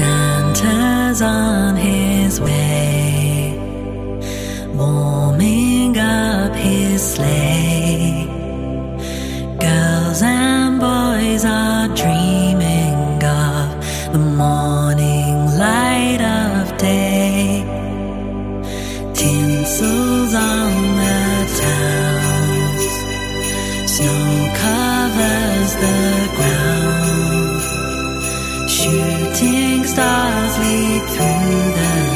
Santa's on his way, warming up his sleigh. Girls and boys are dreaming of the morning light of day. Tinsel's on the town, snow covers the ground. Shooting stars lead through the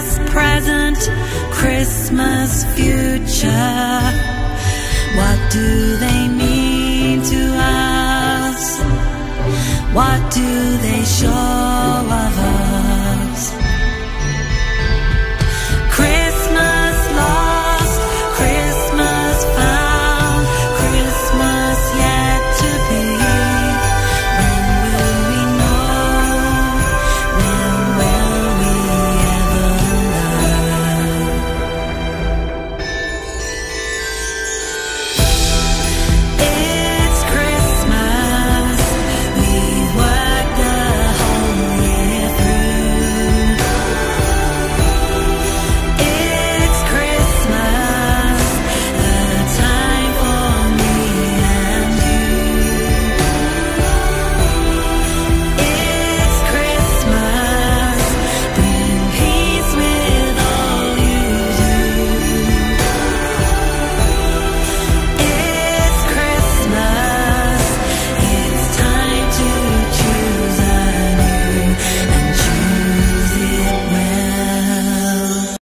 Christmas present, Christmas future. What do they mean to us? What do they show?